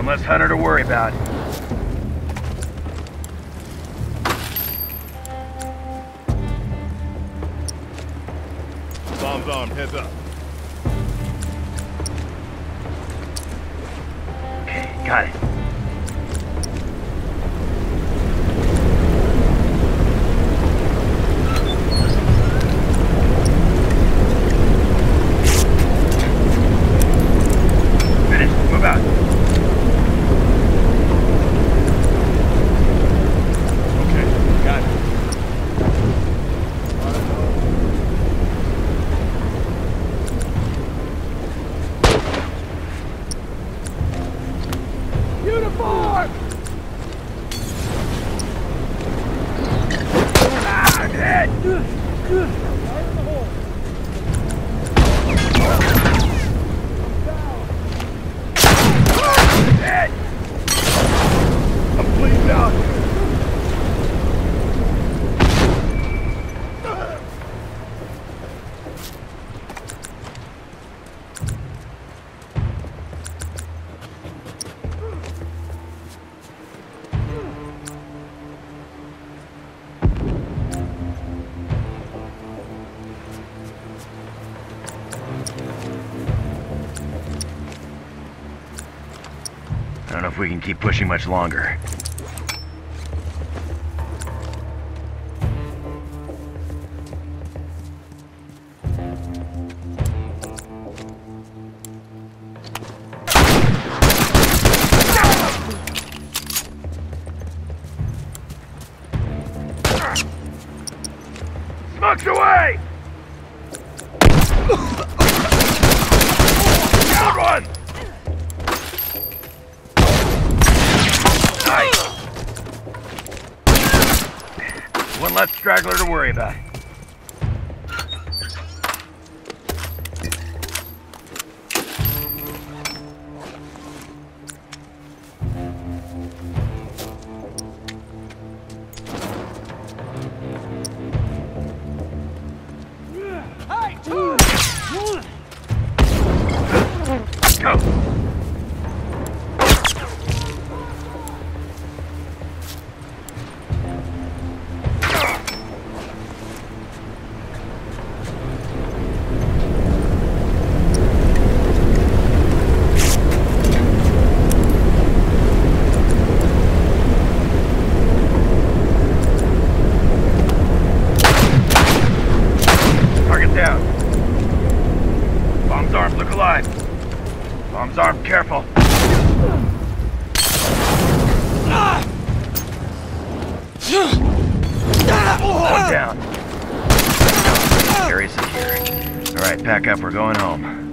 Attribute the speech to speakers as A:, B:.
A: One less hunter to worry about.
B: Bombs armed, heads up.
A: Got it. Don't know if we can keep pushing much longer. Smokes away! One less straggler to worry about. Go. Alive. Bombs armed, careful. One down. Area secure. Alright, pack up, we're going home.